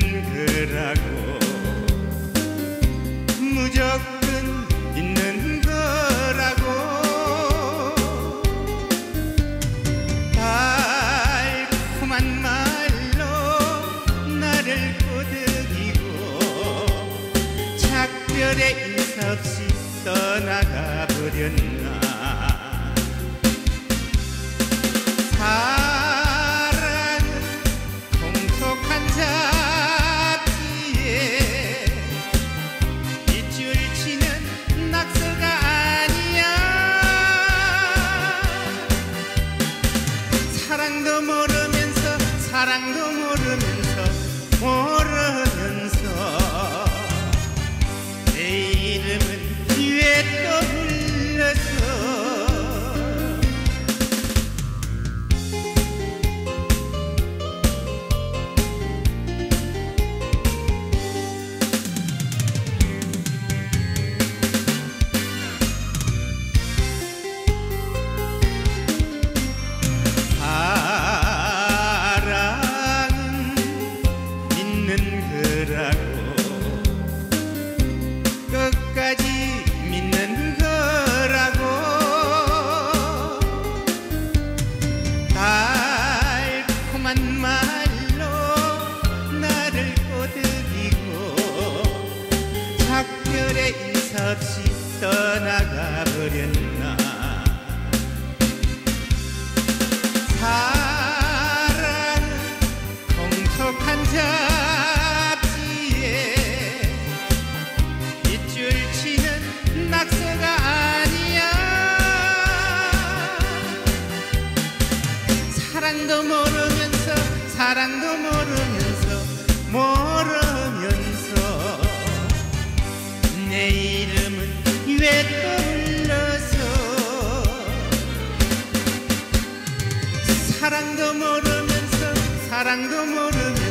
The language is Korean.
느라고. 무조건 있는 거라고. 달콤한 말로 나를 꼬드기고 작별의 인사 없이 떠나가 버렸나. 사랑도 모르면서 사랑도 모르면서 모르면 거라고 끝까지 믿는 거라고 달콤한 말로 나를 꼬드기고 작별의 인사 없이 떠나가 버렸나 사랑도 모르면서 모르면서. 내 이름은 왜 떠올라서? 사랑도 모르면서 사랑도 모르면서